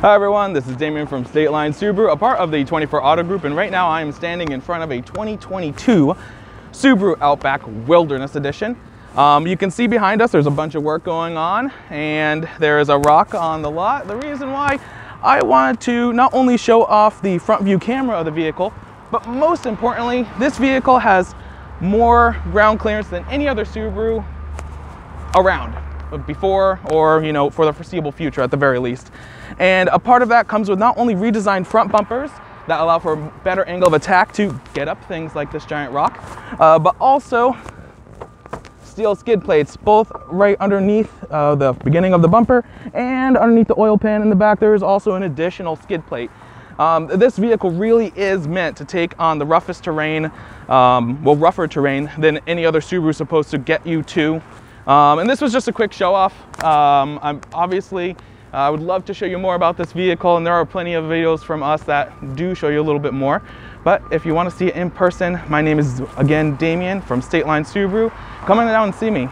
Hi everyone, this is Damien from Stateline Subaru, a part of the 24 Auto Group, and right now I am standing in front of a 2022 Subaru Outback Wilderness Edition. Um, you can see behind us there's a bunch of work going on, and there is a rock on the lot. The reason why I wanted to not only show off the front view camera of the vehicle, but most importantly, this vehicle has more ground clearance than any other Subaru around before or you know for the foreseeable future at the very least. And a part of that comes with not only redesigned front bumpers that allow for a better angle of attack to get up things like this giant rock uh, but also steel skid plates both right underneath uh, the beginning of the bumper and underneath the oil pan in the back. There is also an additional skid plate. Um, this vehicle really is meant to take on the roughest terrain, um, well, rougher terrain than any other Subaru is supposed to get you to. Um, and this was just a quick show off. Um, I'm obviously, uh, I would love to show you more about this vehicle and there are plenty of videos from us that do show you a little bit more. But if you want to see it in person, my name is again Damien from Stateline Subaru. Come on down and see me.